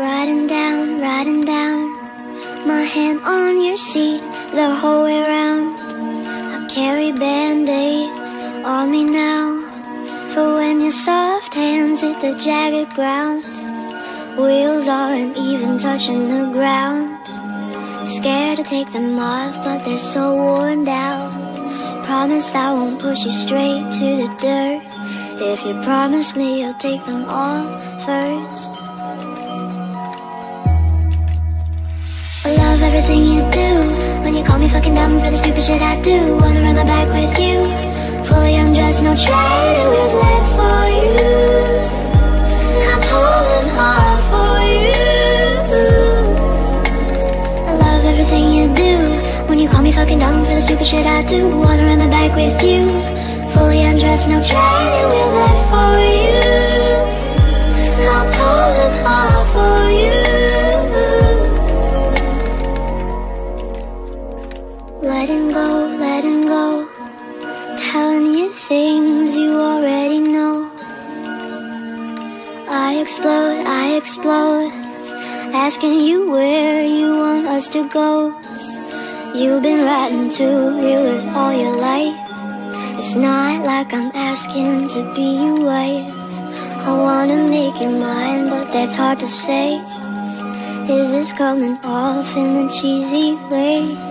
Riding down, riding down My hand on your seat the whole way around I carry band-aids on me now For when your soft hands hit the jagged ground Wheels aren't even touching the ground. Scared to take them off but they're so worn down. Promise I won't push you straight to the dirt. If you promise me you'll take them off everything you do. When you call me fucking dumb for the stupid shit I do Wanna run my back with you. Fully undressed, no training wheels left for you. I pull them hard for you. I love everything you do. When you call me fucking dumb for the stupid shit I do Wanna run my back with you. Fully undressed, no training wheels left for you Letting go, letting go. Telling you things you already know. I explode, I explode. Asking you where you want us to go. You've been riding two-wheelers all your life. It's not like I'm asking to be your wife. I wanna make you mine, but that's hard to say. Is this coming off in a cheesy way?